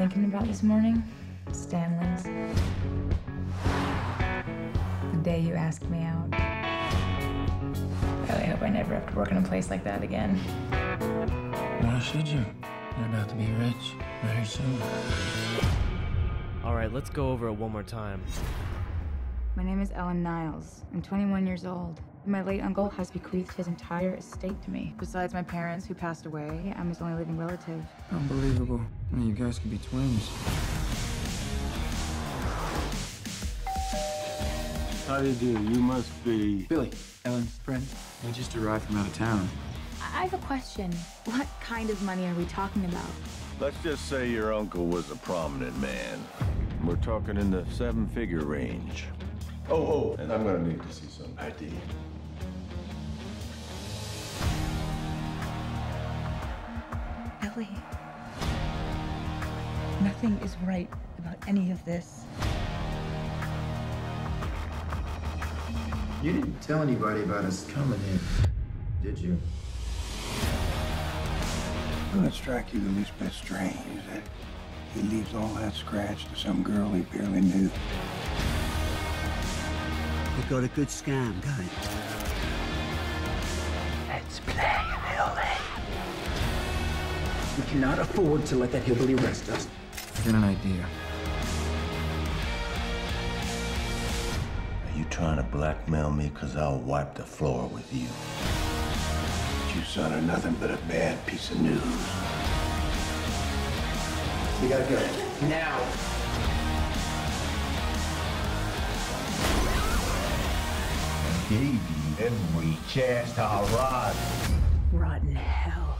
thinking about this morning? Stanley's. The day you asked me out. I really hope I never have to work in a place like that again. Why should you? You're about to be rich very soon. All right, let's go over it one more time. My name is Ellen Niles. I'm 21 years old. My late uncle has bequeathed his entire estate to me. Besides my parents, who passed away, I'm his only living relative. Unbelievable. I mean, you guys could be twins. How do you do? You must be. Billy, Ellen's friend. We just arrived from out of town. I have a question. What kind of money are we talking about? Let's just say your uncle was a prominent man. We're talking in the seven figure range. Oh, oh, and I'm gonna need to see some ID. Ellie. Nothing is right about any of this. You didn't tell anybody about us coming in, did you? What strike you the least bit strange that he leaves all that scratch to some girl he barely knew. We got a good scam going. Let's play in L.A. We cannot afford to let that hillbilly arrest us. I got an idea. Are you trying to blackmail me? Because I'll wipe the floor with you. You son are nothing but a bad piece of news. We gotta go. Now. I Gave you every chance to ride. Rotten hell.